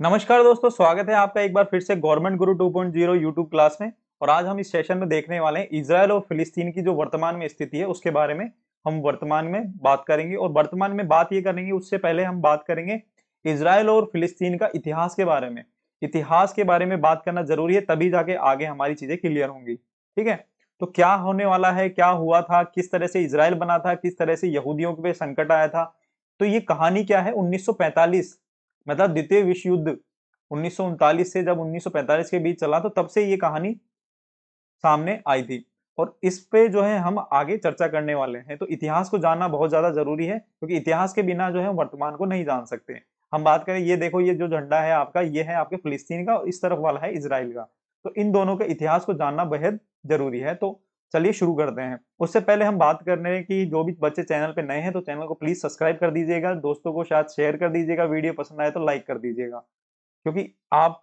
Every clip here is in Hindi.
नमस्कार दोस्तों, स्वागत है आपका एक बार फिर से गवर्नमेंट गुरु 2.0 यूट्यूब क्लास में। और आज हम इस सेशन में देखने वाले हैं इसराइल और फिलिस्तीन की जो वर्तमान में स्थिति है, उसके बारे में हम वर्तमान में बात करेंगे। और वर्तमान में बात ये करेंगे, उससे पहले हम बात करेंगे इसराइल और फिलिस्तीन का इतिहास के बारे में। इतिहास के बारे में बात करना ज़रूरी है, तभी जाके आगे हमारी चीज़ें क्लियर होंगी। ठीक है? तो क्या होने वाला है, क्या हुआ था, किस तरह से इसराइल बना था, किस तरह से यहूदियों पे संकट आया था? तो ये कहानी क्या है? 1945 मतलब द्वितीय विश्व युद्ध उन्नीस सौ उनतालीस से जब 1945 के बीच चला तो तब से ये कहानी सामने आई थी। और इस पे जो है हम आगे चर्चा करने वाले हैं। तो इतिहास को जानना बहुत ज़्यादा ज़रूरी है, क्योंकि इतिहास के बिना जो है वर्तमान को नहीं जान सकते हम बात करें, ये देखो, ये जो झंडा है आपका, ये है आपके फिलिस्तीन का और इस तरफ़ वाला है इसराइल का। तो इन दोनों के इतिहास को जानना बेहद ज़रूरी है। तो चलिए शुरू करते हैं। उससे पहले हम बात कर रहे हैं कि जो भी बच्चे चैनल पे नए हैं तो चैनल को प्लीज़ सब्सक्राइब कर दीजिएगा। दोस्तों को शायद शेयर कर दीजिएगा, वीडियो पसंद आए तो लाइक कर दीजिएगा। क्योंकि आप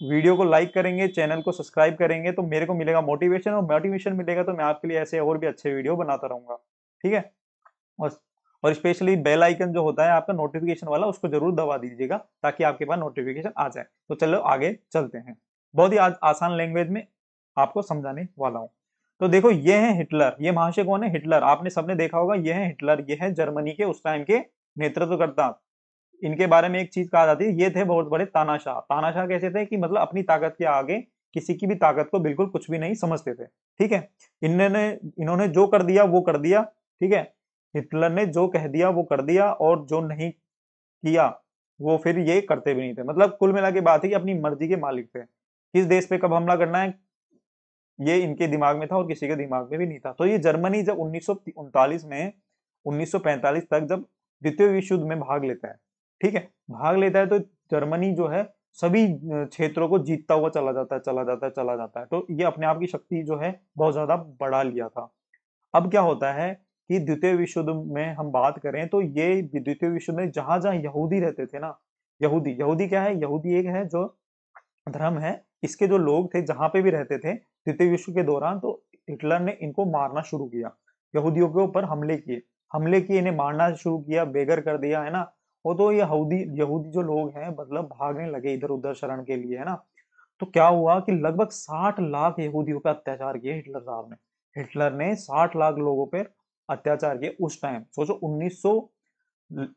वीडियो को लाइक करेंगे, चैनल को सब्सक्राइब करेंगे तो मेरे को मिलेगा मोटिवेशन और मोटिवेशन मिलेगा तो मैं आपके लिए ऐसे और भी अच्छे वीडियो बनाता रहूँगा। ठीक है? और और स्पेशली बेल आइकन जो होता है आपका नोटिफिकेशन वाला, उसको ज़रूर दबा दीजिएगा, ताकि आपके पास नोटिफिकेशन आ जाए। तो चलो आगे चलते हैं। बहुत ही आसान लैंग्वेज में आपको समझाने वाला हूँ। तो देखो, ये है हिटलर, ये महाशय कौन है? हिटलर। आपने सबने देखा होगा, ये है हिटलर, ये है जर्मनी के उस टाइम के नेतृत्वकर्ता। इनके बारे में एक चीज़ कहा जाती है, ये थे बहुत बड़े तानाशाह। तानाशाह कैसे थे कि मतलब अपनी ताकत के आगे किसी की भी ताकत को बिल्कुल कुछ भी नहीं समझते थे। ठीक है? इन्होंने इन्होंने जो कर दिया, वो कर दिया। ठीक है? हिटलर ने जो कह दिया, वो कर दिया और जो नहीं किया, वो फिर ये करते भी नहीं थे। मतलब कुल मिला के बात है कि अपनी मर्ज़ी के मालिक थे। किस देश पे कब हमला करना है? ये इनके दिमाग में था और किसी के दिमाग में भी नहीं था। तो ये जर्मनी जब उन्नीस सौ उनतालीस में 1945 तक जब द्वितीय विश्व युद्ध में भाग लेता है, ठीक है? भाग लेता है तो जर्मनी जो है सभी क्षेत्रों को जीतता हुआ चला जाता है, चला जाता है, चला जाता है। तो ये अपने आप की शक्ति जो है बहुत ज़्यादा बढ़ा लिया था। अब क्या होता है कि द्वितीय विश्व युद्ध में हम बात करें तो ये द्वितीय विश्व में जहाँ जहाँ यहूदी रहते थे ना, यहूदी यहूदी क्या है? यहूदी एक है जो धर्म है, इसके जो लोग थे, जहाँ पे भी रहते थे द्वितीय विश्व के दौरान तो हिटलर ने इनको मारना शुरू किया। यहूदियों के ऊपर हमले किए। हमले किए, इन्हें मारना शुरू किया बेगर कर दिया, है ना? वो तो ये यहूदी यहूदी जो लोग हैं मतलब भागने लगे इधर उधर शरण के लिए, है ना? तो क्या हुआ कि लगभग साठ लाख यहूदियों पर अत्याचार किए हिटलर साहब ने। हिटलर ने साठ लाख लोगों पर अत्याचार किए उस टाइम। सोचो 1900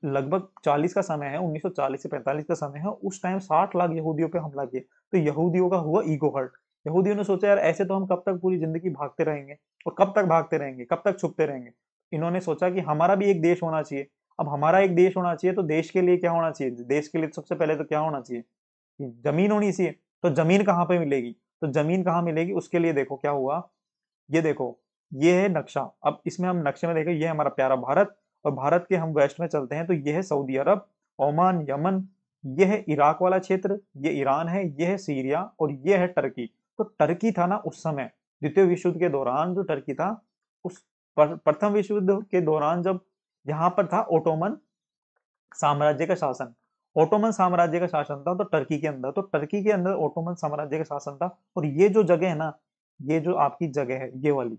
लगभग 40 का समय है 1940 से 45 का समय है, उस टाइम 60 लाख यहूदियों पे हमला किए। तो यहूदियों का हुआ ईगो हर्ट। यहूदियों ने सोचा, यार, ऐसे तो हम कब तक पूरी ज़िंदगी भागते रहेंगे और कब तक भागते रहेंगे, कब तक छुपते रहेंगे? इन्होंने सोचा कि हमारा भी एक देश होना चाहिए। अब हमारा एक देश होना चाहिए तो देश के लिए क्या होना चाहिए? देश के लिए सबसे पहले तो क्या होना चाहिए? ज़मीन होनी चाहिए। तो ज़मीन कहाँ पे मिलेगी? तो ज़मीन कहाँ मिलेगी? उसके लिए देखो क्या हुआ। ये देखो, ये है नक्शा। अब इसमें हम नक्शे में देखें, ये हमारा प्यारा भारत और भारत के हम वेस्ट में चलते हैं तो ये है सऊदी अरब, ओमान, यमन, ये है इराक वाला क्षेत्र, ये ईरान है, ये है सीरिया और ये है टर्की। तो टर्की था ना उस समय, द्वितीय विश्व युद्ध के दौरान जो टर्की था, उस प्रथम विश्व युद्ध के दौरान जब यहाँ पर था ओटोमन साम्राज्य का शासन। ओटोमन साम्राज्य का शासन था तो टर्की के अंदर तो टर्की के अंदर ओटोमन साम्राज्य का शासन था और ये जो जगह है ना, ये जो आपकी जगह है, ये वाली,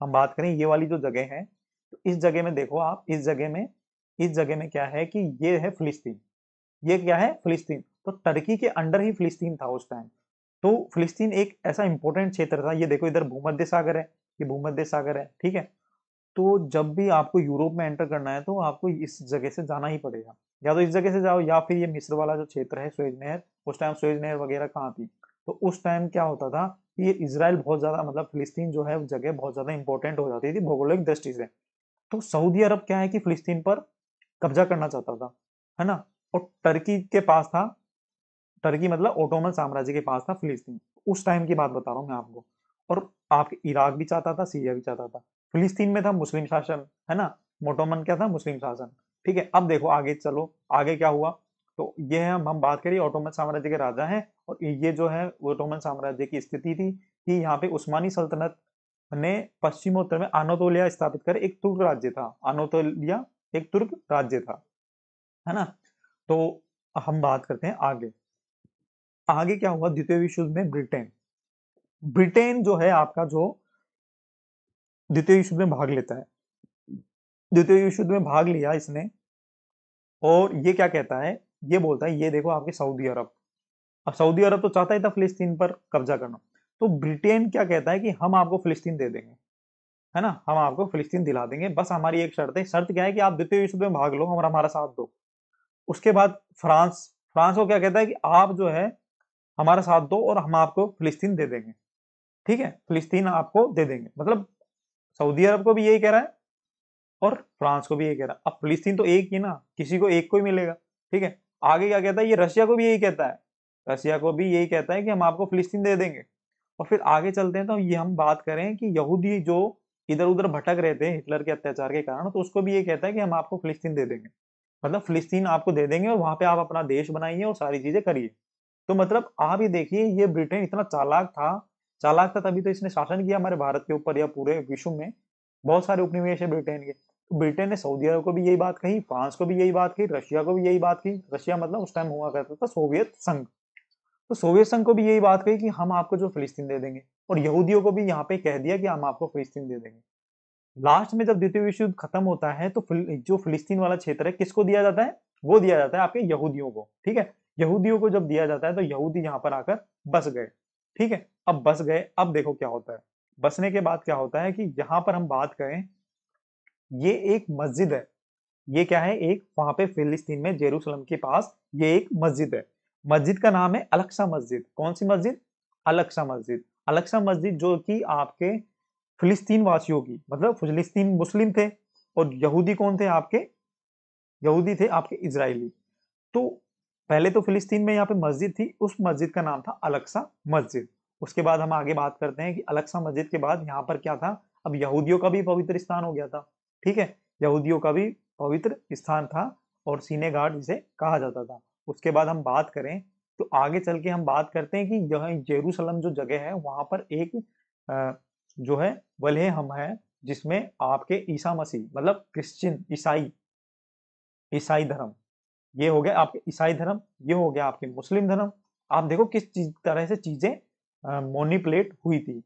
हम बात करें ये वाली जो जगह है तो इस जगह में देखो आप, इस जगह में, इस जगह में क्या है कि ये है फिलिस्तीन, ये क्या है फिलिस्तीन तो टर्की के अंडर ही फिलिस्तीन था उस टाइम तो फिलिस्तीन एक ऐसा इंपॉर्टेंट क्षेत्र था। ये देखो, इधर भूमध्य सागर है, ये भूमध्य सागर है, ठीक है? तो जब भी आपको यूरोप में एंटर करना है तो आपको इस जगह से जाना ही पड़ेगा। या तो इस जगह से जाओ, या फिर ये मिस्र वाला जो क्षेत्र है स्वेज नहर, उस टाइम स्वेज नहर वगैरह कहाँ थी? तो उस टाइम क्या होता था कि ये इसराइल बहुत ज़्यादा मतलब फिलिस्तीन जो है जगह बहुत ज़्यादा इंपॉर्टेंट हो जाती थी भौगोलिक दृष्टि से। तो सऊदी अरब क्या है कि फिलिस्तीन पर कब्जा करना चाहता था, है ना? और टर्की के पास था टर्की मतलब ओटोमन साम्राज्य के पास था फिलिस्तीन। उस टाइम की बात बता रहा हूँ मैं आपको। और आप इराक भी चाहता था, सीरिया भी चाहता था। फिलिस्तीन में था मुस्लिम शासन, है ना? मोटोमन क्या था? मुस्लिम शासन। ठीक है, अब देखो आगे चलो। आगे क्या हुआ? तो ये है हम बात करिए ओटोमन साम्राज्य के राजा हैं और ये जो है ओटोमन साम्राज्य की स्थिति थी कि यहाँ पे उस्मानी सल्तनत ने पश्चिमोत्तर में आनोतोलिया स्थापित कर, एक तुर्क राज्य था। आनोतोलिया एक तुर्क राज्य था। है ना? तो हम बात करते हैं आगे। आगे क्या हुआ? द्वितीय विश्व युद्ध में ब्रिटेन। ब्रिटेन जो है, आपका जो द्वितीय विश्व युद्ध में भाग लेता है। द्वितीय विश्व युद्ध में भाग लिया इसने और ये क्या कहता है? ये बोलता है, ये देखो आपके सऊदी अरब। अब सऊदी अरब तो चाहता ही था फिलिस्तीन पर कब्जा करना। तो ब्रिटेन क्या कहता है कि हम आपको फिलिस्तीन दे देंगे। है ना? हम आपको फिलिस्तीन दिला देंगे। बस हमारी एक शर्त है। शर्त क्या है कि आप द्वितीय विश्व में भाग लो हमारा हमारा साथ दो। उसके बाद फ्रांस फ्रांस को क्या कहता है कि आप जो है हमारा साथ दो और हम आपको फिलिस्तीन दे देंगे। ठीक है? फिलिस्तीन आपको दे देंगे। मतलब सऊदी अरब को भी यही कह रहा है और फ्रांस को भी यही कह रहा है। अब फिलिस्तीन तो एक ही ना, किसी को एक को ही मिलेगा। ठीक है? आगे क्या कहता है? ये रशिया को भी यही कहता है। रशिया को भी यही कहता है कि हम आपको फिलिस्तीन दे देंगे। और फिर आगे चलते हैं तो ये हम बात करें कि यहूदी जो इधर उधर भटक रहे थे हिटलर के अत्याचार के कारण तो उसको भी ये कहता है कि हम आपको फिलिस्तीन दे देंगे। मतलब फिलिस्तीन आपको दे देंगे और वहाँ पे आप अपना देश बनाइए और सारी चीज़ें करिए। तो मतलब आप ये देखिए, ये ब्रिटेन इतना चालाक था चालाक था तभी तो इसने शासन किया हमारे भारत के ऊपर या पूरे विश्व में। बहुत सारे उपनिवेश है ब्रिटेन के। तो ब्रिटेन ने सऊदी अरब को भी यही बात कही, फ्रांस को भी यही बात कही, रशिया को भी यही बात कही। रशिया मतलब उस टाइम हुआ करता था सोवियत संघ। तो सोवियत संघ को भी यही बात कही कि हम आपको जो फिलिस्तीन दे देंगे और यहूदियों को भी यहाँ पे कह दिया कि हम आपको फिलिस्तीन दे देंगे। लास्ट में जब द्वितीय विश्व युद्ध खत्म होता है तो जो फिलिस्तीन वाला क्षेत्र है, किसको दिया जाता है? वो दिया जाता है आपके यहूदियों को, ठीक है? यहूदियों को जब दिया जाता है तो यहूदी यहाँ पर आकर बस गए। ठीक है? अब बस गए। अब देखो क्या होता है। बसने के बाद क्या होता है कि यहाँ पर हम बात करें, ये एक मस्जिद है। ये क्या है? एक वहाँ पे फिलिस्तीन में, जेरूसलम के पास ये एक मस्जिद है। मस्जिद का नाम है अलक्सा मस्जिद। कौन सी मस्जिद? अलक्सा मस्जिद। अलक्सा मस्जिद जो कि आपके फिलिस्तीन वासियों की मतलब फिलिस्तीन मुस्लिम थे और यहूदी कौन थे आपके? यहूदी थे आपके इसराइली तो पहले तो फिलिस्तीन में यहाँ पे मस्जिद थी, उस मस्जिद का नाम था अलक्सा मस्जिद। उसके बाद हम आगे बात करते हैं कि अलक्सा मस्जिद के बाद यहाँ पर क्या था। अब यहूदियों का भी पवित्र स्थान हो गया था, ठीक है? यहूदियों का भी पवित्र स्थान था और सीने घाट जिसे कहा जाता था। उसके बाद हम बात करें तो आगे चल के हम बात करते हैं कि यह जेरूसलम जो जगह है, वहाँ पर एक जो है वलह हम है, जिसमें आपके ईसा मसीह मतलब क्रिश्चियन ईसाई ईसाई धर्म ये हो गया आपके ईसाई धर्म, ये हो गया आपके मुस्लिम धर्म। आप देखो किस चीज़, तरह से चीज़ें मोनिपुलेट हुई थी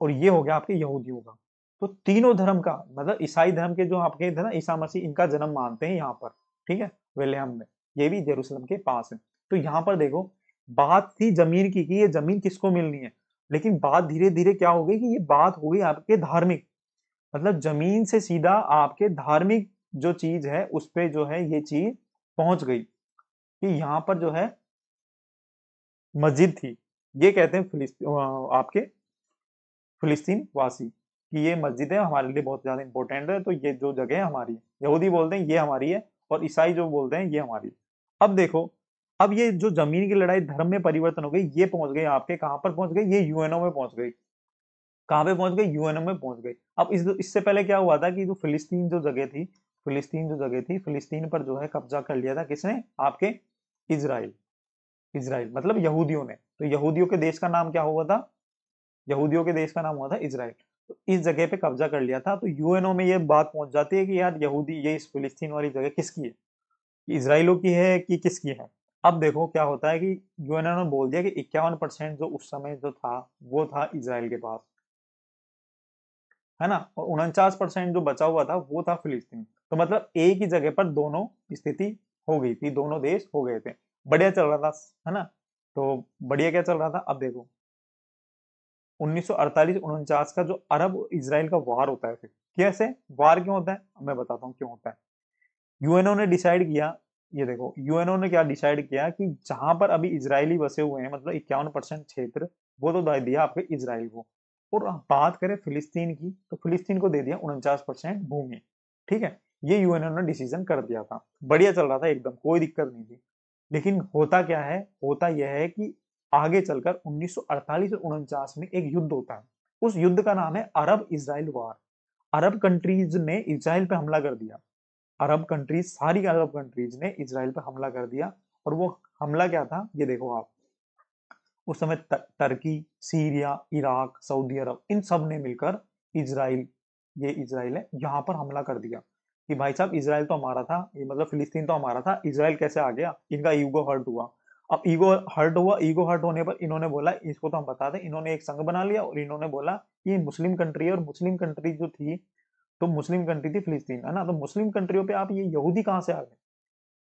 और ये हो गया आपके यहूदियों का। तो तीनों धर्म का मतलब ईसाई धर्म के जो आपके थे ईसा मसीह, इनका जन्म मानते हैं यहाँ पर, ठीक है? वेलेहम में। ये भी जेरूसलम के पास है। तो यहाँ पर देखो, बात थी ज़मीन की, कि ये ज़मीन किसको मिलनी है? लेकिन बात धीरे धीरे क्या हो गई कि ये बात हो गई आपके धार्मिक। मतलब ज़मीन से सीधा आपके धार्मिक जो चीज़ है, उस पर जो है ये चीज़ पहुँच गई कि यहाँ पर जो है मस्जिद थी। ये कहते हैं फिलिस्तीन आपके फिलिस्तीन वासी कि ये मस्जिद है, हमारे लिए बहुत ज़्यादा इंपॉर्टेंट है तो ये जो जगह है हमारी है। यहूदी बोलते हैं ये हमारी है और ईसाई जो बोलते हैं ये हमारी है। अब देखो, अब ये जो ज़मीन की लड़ाई, धर्म में परिवर्तन हो गई, ये पहुँच गई आपके। कहाँ पर पहुँच गई? ये यूएनओ में पहुँच गई। कहाँ पे पहुँच गई? यूएनओ में पहुँच गई। अब इस, इससे पहले क्या हुआ था कि जो फिलिस्तीन जो जगह थी फिलिस्तीन जो जगह थी, फिलिस्तीन पर जो है कब्जा कर लिया था किसने? आपके इसराइल इसराइल मतलब यहूदियों ने। तो यहूदियों के देश का नाम क्या हुआ था? यहूदियों के देश का नाम हुआ था इसराइल तो इस जगह पे कब्जा कर लिया था। तो यूएनओ में ये बात पहुँच जाती है कि यार यहूदी, ये इस फिलिस्तीन वाली जगह किसकी है? इसराइलों की है कि किसकी है? अब देखो क्या होता है कि यूएनओ ने बोल दिया कि इक्यावन परसेंट जो उस समय जो था, वो था इसराइल के पास। है ना? और उनचास परसेंट जो बचा हुआ था, वो था फिलिस्तीन। तो मतलब एक ही जगह पर दोनों स्थिति हो गई थी, दोनों देश हो गए थे। बढ़िया चल रहा था, है ना? तो बढ़िया क्या चल रहा था? अब देखो। उन्नीस सौ का जो अरब इसराइल का वार होता है फिर, कैसे? वार क्यों होता है? मैं बताता हूँ क्यों होता है। यूएनओ ने डिसाइड किया, ये देखो, यूएनओ ने क्या डिसाइड किया कि जहाँ पर अभी इसराइली बसे हुए हैं मतलब इक्यावन परसेंट क्षेत्र, वो तो दिया आपके इसराइल को। और बात करें फिलिस्तीन की तो फिलिस्तीन को दे दिया उनचास परसेंट भूमि। ठीक है? ये यूएनओ ने डिसीज़न कर दिया था। बढ़िया चल रहा था एकदम, कोई दिक्कत नहीं थी। लेकिन होता क्या है? होता यह है कि आगे चलकर 1948 और में एक युद्ध होता है। उस युद्ध का नाम है Arab Israel war. Arab countries ने इसराइल पे हमला कर दिया। अरब कंट्रीज़ सारी अरब कंट्रीज़ ने इसराइल पे हमला कर दिया। और वो हमला क्या था? ये देखो आप। उस समय Turkey Syria, Iraq, Saudi Arab, इन सबने मिलकर इसराइल ये इसराइल है, यहाँ पर हमला कर दिया। कि भाई साहब इसराइल तो हमारा था, ये मतलब फिलिस्तीन तो हमारा था इसराइल कैसे आ गया? इनका ईगो हर्ट हुआ। अब ईगो हर्ट हुआ, ईगो हर्ट होने पर इन्होंने बोला, इसको तो हम बता दें, इन्होंने एक संघ बना लिया और इन्होंने बोला कि मुस्लिम कंट्री है और मुस्लिम कंट्री जो थी तो मुस्लिम कंट्री थी फिलिस्तीन, है ना? तो मुस्लिम कंट्रियों पे आप ये यहूदी कहाँ से आ गए?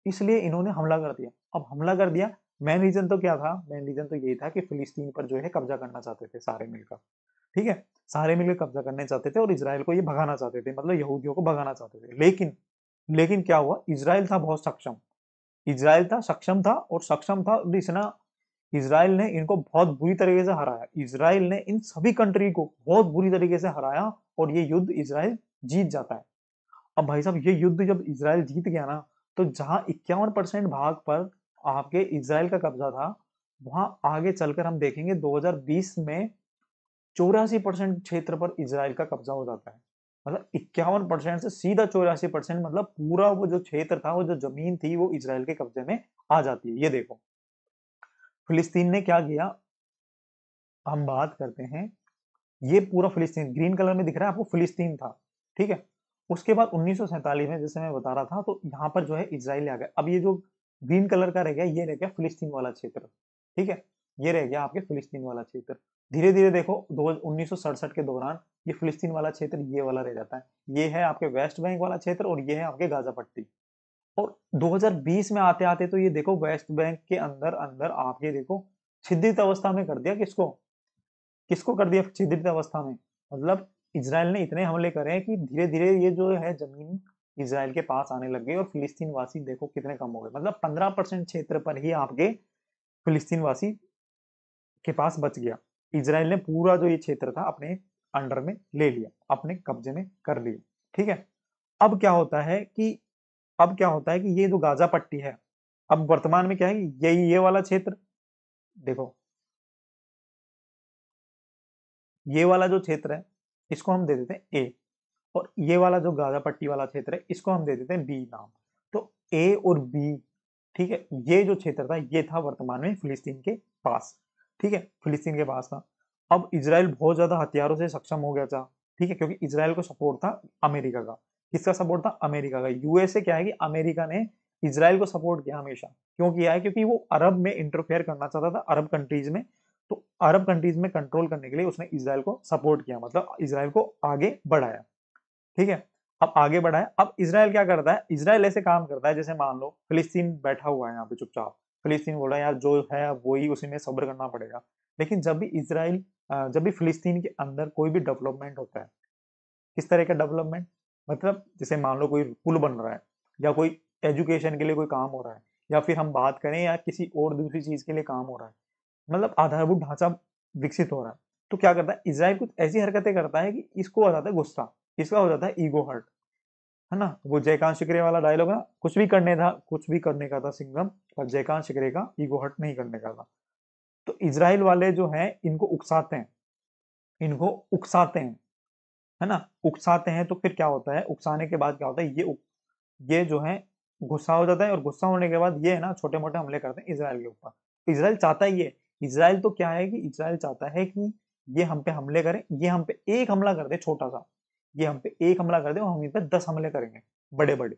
इसलिए इन्होंने हमला कर दिया। अब हमला कर दिया मेन रीजन तो क्या था? मेन रीजन तो यही था कि फिलिस्तीन पर जो है कब्जा करना चाहते थे सारे मिलकर। ठीक है? सारे मिलकर कब्जा करने चाहते थे और इसराइल को ये भगाना चाहते थे मतलब यहूदियों को भगाना चाहते थे। लेकिन लेकिन क्या हुआ? इसराइल था बहुत सक्षम। इसराइल था, सक्षम था और सक्षम था इसना इसराइल ने इनको बहुत बुरी तरीके से हराया। इसराइल ने इन सभी कंट्री को बहुत बुरी तरीके से हराया और ये युद्ध इसराइल जीत जाता है। अब भाई साहब, ये युद्ध जब इसराइल जीत गया ना तो जहाँ इक्यावन परसेंट भाग पर आपके इसराइल का कब्जा था, वहाँ आगे चलकर हम देखेंगे 2020 में चौरासी परसेंट क्षेत्र पर इसराइल का कब्जा हो जाता है। मतलब इक्यावन परसेंट से सीधा चौरासी परसेंट मतलब पूरा वो जो क्षेत्र था, वो जो ज़मीन थी, वो इसराइल के कब्जे में आ जाती है। ये देखो। फिलिस्तीन ने क्या किया? हम बात करते हैं। ये पूरा फिलिस्तीन, ग्रीन कलर में दिख रहा है, आपको फिलिस्तीन था, ठीक है? उसके बाद उन्नीस में, जैसे मैं बता रहा था तो यहाँ पर जो है इसराइल आ गया अब ये जो ग्रीन कलर का रह गया, ये रह गया फिलिस्तीन वाला क्षेत्र, ठीक है? ये रह गया आपके फिलिस्तीन वाला क्षेत्र। धीरे धीरे देखो, दो उन्नीस के दौरान ये फिलिस्तीन वाला क्षेत्र ये वाला रह जाता है। ये है आपके वेस्ट बैंक वाला क्षेत्र और ये है आपके गाजा पट्टी। और 2020 में आते आते तो ये देखो वेस्ट बैंक के अंदर अंदर आप ये देखो, छिद्रित अवस्था में कर दिया किसको? किसको कर दिया छिद्रित अवस्था में? मतलब इसराइल ने इतने हमले करे हैं कि धीरे धीरे ये जो है ज़मीन इसराइल के पास आने लग गई और फिलिस्तीन वासी देखो कितने कम हो गए। मतलब पंद्रह परसेंट क्षेत्र पर ही आपके फिलिस्तीन वासी के पास बच गया। इसराइल ने पूरा जो ये क्षेत्र था अपने अंडर में ले लिया, अपने कब्जे में कर लिया। ठीक है? अब क्या होता है कि, अब क्या होता है कि ये जो गाजा पट्टी है, अब वर्तमान में क्या है यही ये वाला क्षेत्र, देखो। ये वाला जो क्षेत्र है, इसको हम दे देते हैं ए। और ये वाला जो गाजा पट्टी वाला क्षेत्र है, इसको हम दे देते हैं बी नाम। तो ए और बी ठीक है, ये जो क्षेत्र था, ये था वर्तमान में फिलिस्तीन के पास, ठीक है, फिलिस्तीन के पास था। अब इसराइल बहुत ज़्यादा हथियारों से सक्षम हो गया था, ठीक है, क्योंकि इसराइल को सपोर्ट था अमेरिका का। किसका सपोर्ट था? अमेरिका का। यूएसए क्या है कि अमेरिका ने इसराइल को सपोर्ट किया हमेशा। क्यों किया है? क्योंकि वो अरब में इंटरफेयर करना चाहता था, अरब कंट्रीज़ में। तो अरब कंट्रीज़ में कंट्रोल करने के लिए उसने इसराइल को सपोर्ट किया मतलब इसराइल को आगे बढ़ाया। ठीक है? अब आगे बढ़ाया अब इसराइल क्या करता है? इसराइल ऐसे काम करता है, जैसे मान लो फिलिस्तीन बैठा हुआ है यहाँ पे चुपचाप। फिलिस्तीन बोल रहा है, यार, जो है वही उसी में सब्र करना पड़ेगा। लेकिन जब भी इसराइल जब भी फिलिस्तीन के अंदर कोई भी डेवलपमेंट होता है, किस तरह का डेवलपमेंट? मतलब जैसे मान लो कोई पुल बन रहा है, या कोई एजुकेशन के लिए कोई काम हो रहा है, या फिर हम बात करें, या किसी और दूसरी चीज़ के लिए काम हो रहा है मतलब आधारभूत ढांचा विकसित हो रहा है तो क्या करता है? इसराइल कुछ ऐसी हरकतें करता है कि इसको आ जाता है गुस्सा। इसका हो जाता है ईगो हर्ट है ना? वो जयकांत शिकरे वाला डायलॉग है कुछ भी करने था, कुछ भी करने का था सिंगम पर जयकांत शिकरे का ईगो हर्ट नहीं करने का था। तो इसराइल वाले जो हैं, इनको उकसाते हैं। इनको उकसाते हैं, है ना? उकसाते हैं तो फिर क्या होता है? उकसाने के बाद क्या होता है? ये ये जो है, गुस्सा हो जाता है और गुस्सा होने के बाद ये है ना छोटे मोटे हमले करते हैं इसराइल के ऊपर। इसराइल चाहता ही है इसराइल तो क्या है कि इसराइल चाहता है कि ये हम पे हमले करें, ये हम पे एक हमला कर दे छोटा सा ये हम पे एक हमला कर दे और हम इन पे दस हमले करेंगे बड़े बड़े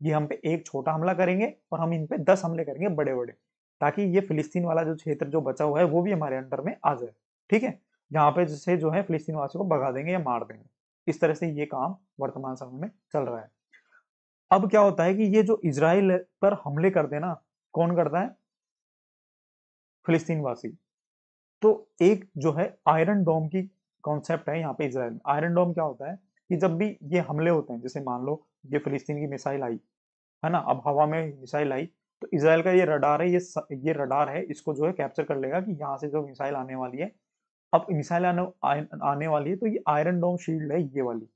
ये हम पे एक छोटा हमला करेंगे और हम इन पे दस हमले करेंगे बड़े बड़े ताकि ये फिलिस्तीन वाला जो क्षेत्र जो बचा हुआ है, वो भी हमारे अंडर में आ जाए, ठीक है? यहाँ पे जिससे जो है फिलिस्तीन वासियों को भगा देंगे या मार देंगे। इस तरह से ये काम वर्तमान समय में चल रहा है। अब क्या होता है कि ये जो इसराइल पर हमले कर देना कौन करता है? फिलिस्तीन वासी। तो एक जो है आयरन डोम की कॉन्सेप्ट है यहाँ पे इसराइल में आयरन डोम क्या होता है कि जब भी ये हमले होते हैं जैसे मान लो ये फिलिस्तीन की मिसाइल आई है ना? अब हवा में मिसाइल आई तो इसराइल का ये रडार है ये स, ये रडार है इसको जो है कैप्चर कर लेगा कि यहाँ से जो मिसाइल आने वाली है अब मिसाइल आने आने वाली है तो ये आयरन डोम शील्ड है ये वाली।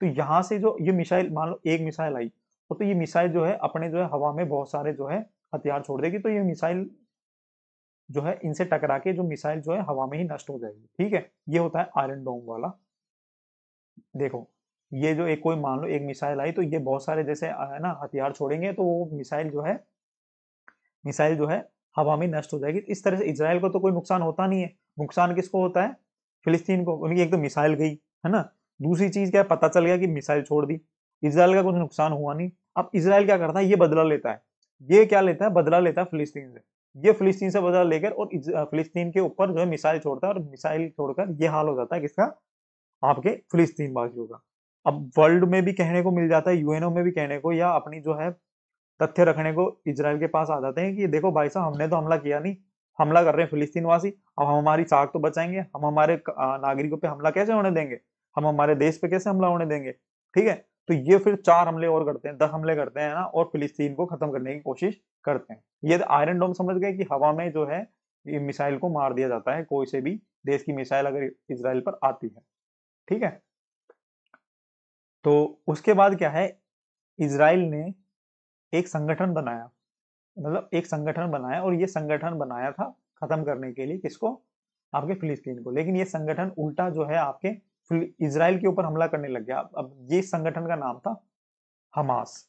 तो यहाँ से जो ये मिसाइल मान लो एक मिसाइल आई तो ये मिसाइल जो है अपने जो है हवा में बहुत सारे जो है हथियार छोड़ देगी तो ये मिसाइल जो है, इनसे टकरा के जो मिसाइल जो है, हवा में ही नष्ट हो जाएगी। ठीक है? ये होता है आयरन डोम वाला। देखो, ये जो एक कोई मान लो एक मिसाइल आई तो ये बहुत सारे जैसे है ना, हथियार छोड़ेंगे तो वो मिसाइल जो है, मिसाइल जो है, हवा में नष्ट हो जाएगी। इस तरह से इसराइल को तो कोई नुकसान होता नहीं है। नुकसान किसको होता है? फिलिस्तीन को। उनकी एक तो मिसाइल गई, है ना? दूसरी चीज़ क्या पता चल गया कि मिसाइल छोड़ दी। इसराइल का कुछ नुकसान हुआ नहीं। अब इसराइल क्या करता है? ये बदला लेता है। ये क्या लेता है? बदला लेता है फिलिस्तीन से। ये फिलिस्तीन से बदला लेकर और फिलिस्तीन के ऊपर जो है मिसाइल छोड़ता है और मिसाइल छोड़कर ये हाल हो जाता है किसका? आपके फिलिस्तीन वासियों का। अब वर्ल्ड में भी कहने को मिल जाता है, यूएनओ में भी कहने को या अपनी जो है तथ्य रखने को इसराइल के पास आ जाते हैं कि देखो भाई साहब, हमने तो हमला किया नहीं। हमला कर रहे हैं फिलिस्तीन वासी। अब हम हमारी साख तो बचाएँगे। हम हमारे नागरिकों पे हमला कैसे होने देंगे? हम हमारे देश पे कैसे हमला होने देंगे? ठीक है? तो ये फिर चार हमले और करते हैं, दस हमले करते हैं ना, और फिलिस्तीन को खत्म करने की कोशिश करते हैं। ये आयरन डोम समझ गए कि हवा में जो है मिसाइल को मार दिया जाता है, कोई से भी देश की मिसाइल अगर इसराइल पर आती है। ठीक है? तो उसके बाद क्या है इसराइल ने एक संगठन बनाया मतलब एक संगठन बनाया और ये संगठन बनाया था खत्म करने के लिए किसको? आपके फिलिस्तीन को। लेकिन ये संगठन उल्टा जो है आपके इसराइल के ऊपर हमला करने लग गया। अब ये संगठन का नाम था हमास।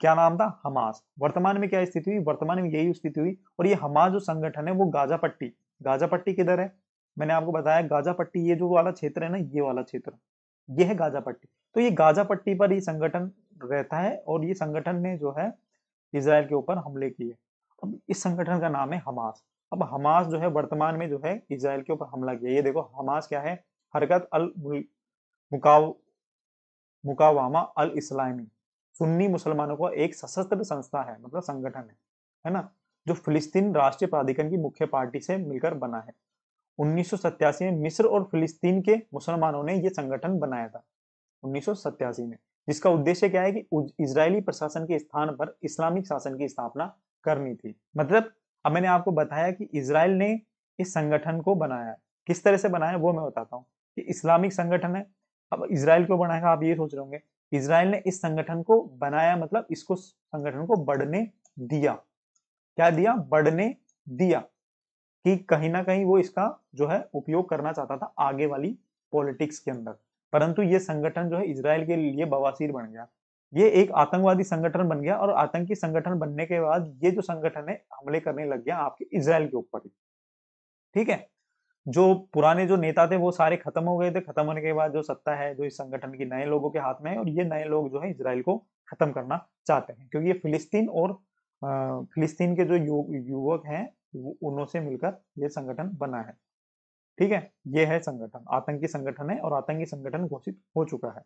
क्या नाम था? हमास। वर्तमान में क्या स्थिति हुई? वर्तमान में यही स्थिति हुई और ये हमास जो संगठन है वो गाजा पट्टी गाजा पट्टी किधर है? मैंने आपको बताया गाजा पट्टी ये जो वाला क्षेत्र है ना, ये वाला क्षेत्र, ये है गाजा पट्टी। तो ये गाजा पट्टी पर ये संगठन रहता है और ये संगठन ने जो है इसराइल के ऊपर हमले किए। अब इस संगठन का नाम है हमास। अब हमास जो है वर्तमान में जो है इसराइल के ऊपर हमला किया। ये देखो हमास क्या है? हरकत अल मुकाव, मुकावामा अल इस्लामी। सुन्नी मुसलमानों का एक सशस्त्र संस्था है मतलब संगठन है है ना? जो फिलिस्तीन राष्ट्रीय प्राधिकरण की मुख्य पार्टी से मिलकर बना है। उन्नीस में मिस्र और फिलिस्तीन के मुसलमानों ने यह संगठन बनाया था, उन्नीस में, जिसका उद्देश्य क्या है कि इसराइली प्रशासन के स्थान पर इस्लामिक शासन की स्थापना करनी थी। मतलब अब मैंने आपको बताया कि इसराइल ने इस संगठन को बनाया किस तरह से बनाया वो मैं बताता हूँ। इस्लामिक संगठन है, अब इसराइल क्यों बनाएगा, आप ये सोच रहे होंगे इसराइल ने इस संगठन को बनाया मतलब इसको संगठन को बढ़ने दिया। क्या दिया? बढ़ने दिया कि कहीं ना कहीं वो इसका जो है, उपयोग करना चाहता था आगे वाली पॉलिटिक्स के अंदर। परंतु ये संगठन जो है इसराइल के लिए बवासीर बन गया। ये एक आतंकवादी संगठन बन गया और आतंकी संगठन बनने के बाद ये जो संगठन है, हमले करने लग गया आपके इसराइल के ऊपर ठीक है? जो पुराने जो नेता थे, वो सारे खत्म हो गए थे। खत्म होने के बाद जो सत्ता है, जो इस संगठन की नए लोगों के हाथ में है, और ये नए लोग जो है इसराइल को खत्म करना चाहते हैं। क्योंकि ये फिलिस्तीन और फिलिस्तीन के जो युवक हैं उनों से मिलकर ये संगठन बना है। ठीक है? ये है संगठन। आतंकी संगठन है और आतंकी संगठन घोषित हो चुका है।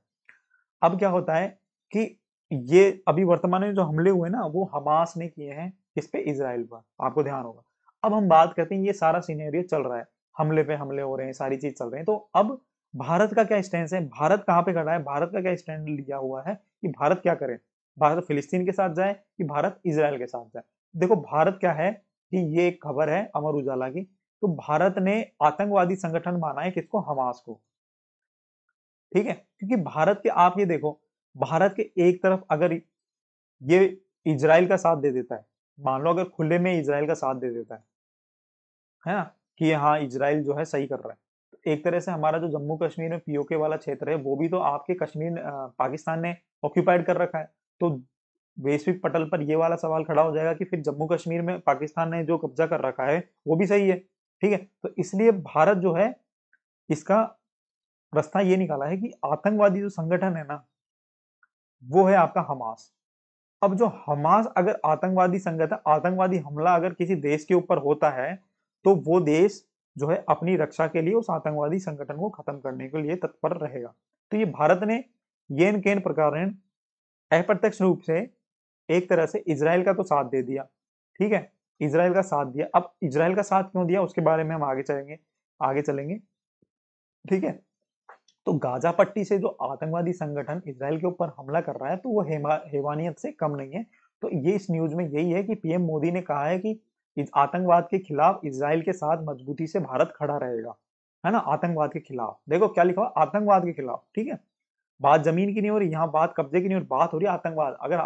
अब क्या होता है कि ये अभी वर्तमान में जो हमले हुए ना, वो हमास ने किए हैं किस पे इसराइल पर। आपको ध्यान होगा। अब हम बात करते हैं, ये सारा सीनेरियो चल रहा है। हमले पे हमले हो रहे हैं, सारी चीज़ चल रही है। तो अब भारत का क्या स्टैंड है? भारत कहाँ पे खड़ा है? भारत का क्या स्टैंड लिया हुआ है कि भारत क्या करे? भारत फिलिस्तीन के साथ जाए कि भारत इसराइल के साथ जाए? देखो, भारत क्या है कि ये एक खबर है अमर उजाला की। तो भारत ने आतंकवादी संगठन माना है किसको? हमास को। ठीक है? क्योंकि भारत के, आप ये देखो, भारत के एक तरफ़ अगर ये इजराइल का साथ दे देता है, मान लो अगर खुले में इसराइल का साथ दे देता है है ना? कि हाँ इजराइल जो है सही कर रहा है। तो एक तरह से हमारा जो जम्मू कश्मीर में पीओके वाला क्षेत्र है, वो भी तो आपके कश्मीर पाकिस्तान ने ऑक्यूपाइड कर रखा है। तो वैश्विक पटल पर ये वाला सवाल खड़ा हो जाएगा कि फिर जम्मू कश्मीर में पाकिस्तान ने जो कब्जा कर रखा है, वो भी सही है, ठीक है? तो इसलिए भारत जो है, इसका रास्ता ये निकाला है कि आतंकवादी जो संगठन है ना, वो है आपका हमास। अब जो हमास अगर आतंकवादी संगठन, आतंकवादी हमला अगर किसी देश के ऊपर होता है तो वो देश जो है अपनी रक्षा के लिए उस आतंकवादी संगठन को खत्म करने के लिए तत्पर रहेगा। तो ये भारत ने येन केन प्रकार अप्रत्यक्ष रूप से एक तरह से इसराइल का तो साथ दे दिया, ठीक है? इसराइल का साथ दिया। अब इसराइल का साथ क्यों दिया, उसके बारे में हम आगे चलेंगे आगे चलेंगे, ठीक है? तो गाजा पट्टी से जो आतंकवादी संगठन इसराइल के ऊपर हमला कर रहा है तो वो हेवानियत से कम नहीं है। तो ये इस न्यूज़ में यही है कि पीएम मोदी ने कहा है कि आतंकवाद के खिलाफ इसराइल के साथ मजबूती से भारत खड़ा रहेगा, है ना? आतंकवाद के खिलाफ। देखो क्या लिखा हुआ आतंकवाद के खिलाफ, ठीक है? बात ज़मीन की नहीं हो रही, यहाँ बात कब्जे की नहीं हो रही, बात हो रही आतंकवाद। अगर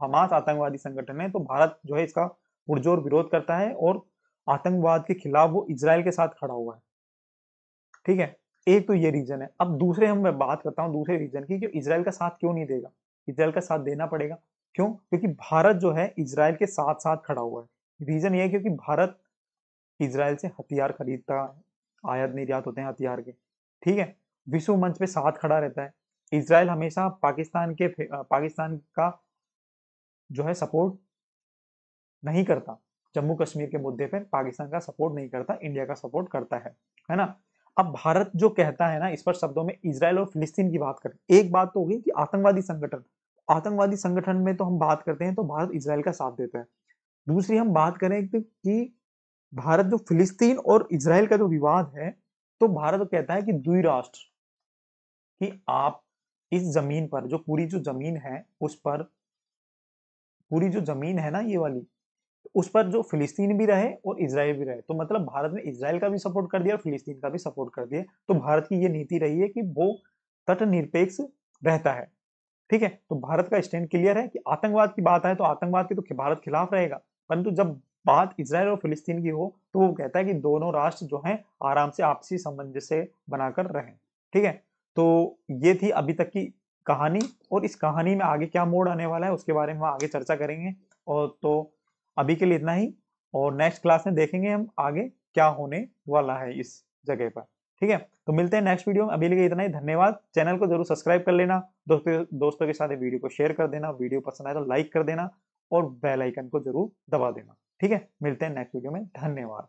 हमास आतंकवादी संगठन है तो भारत जो है इसका पुरजोर विरोध करता है और आतंकवाद के खिलाफ वो इसराइल के साथ खड़ा हुआ है। ठीक है? एक तो ये रीजन है। अब दूसरे हम मैं बात करता हूँ दूसरे रीजन कि इसराइल का साथ क्यों नहीं देगा? इसराइल का साथ देना पड़ेगा। क्यों? क्योंकि भारत जो है इसराइल के साथ साथ खड़ा हुआ है। रीजन ये है क्योंकि भारत इसराइल से हथियार खरीदता, आयात निर्यात होते हैं हथियार के, ठीक है? विश्व मंच पे साथ खड़ा रहता है। इसराइल हमेशा पाकिस्तान के पाकिस्तान का जो है सपोर्ट नहीं करता। जम्मू कश्मीर के मुद्दे पर पाकिस्तान का सपोर्ट नहीं करता, इंडिया का सपोर्ट करता है है ना? अब भारत जो कहता है ना, इस पर शब्दों में इसराइल और फिलिस्तीन की बात करें, एक बात तो होगी कि आतंकवादी संगठन आतंकवादी संगठन में तो हम बात करते हैं तो भारत इसराइल का साथ देता है। दूसरी हम बात करें कि भारत जो फिलिस्तीन और इसराइल का जो विवाद है तो भारत कहता है कि दुई राष्ट्र, कि आप इस ज़मीन पर, जो पूरी जो ज़मीन है, उस पर, पूरी जो ज़मीन है ना ये वाली, उस पर जो फिलिस्तीन भी रहे और इसराइल भी रहे तो मतलब भारत ने इसराइल का भी सपोर्ट कर दिया और फिलिस्तीन का भी सपोर्ट कर दिया तो भारत की ये नीति रही है कि वो तट निरपेक्ष रहता है, ठीक है? तो भारत का स्टैंड क्लियर है कि आतंकवाद की बात है तो आतंकवाद की तो भारत खिलाफ रहेगा। परंतु जब बात इसराइल और फिलिस्तीन की हो तो वो कहता है कि दोनों राष्ट्र जो हैं, आराम से आपसी सामंजस्य बनाकर रहें। ठीक है? तो ये थी अभी तक की कहानी, और इस कहानी में आगे क्या मोड़ आने वाला है, उसके बारे में आगे चर्चा करेंगे। और तो अभी के लिए इतना ही, और नेक्स्ट क्लास में देखेंगे हम आगे क्या होने वाला है इस जगह पर। ठीक है? तो मिलते हैं नेक्स्ट वीडियो में। अभी लिए इतना ही। धन्यवाद। चैनल को ज़रूर सब्सक्राइब कर लेना। दोस्तों दोस्तों के साथ वीडियो को शेयर कर देना। वीडियो पसंद आए तो लाइक कर देना। और बेल आइकन को ज़रूर दबा देना। ठीक है? मिलते हैं नेक्स्ट वीडियो में। धन्यवाद।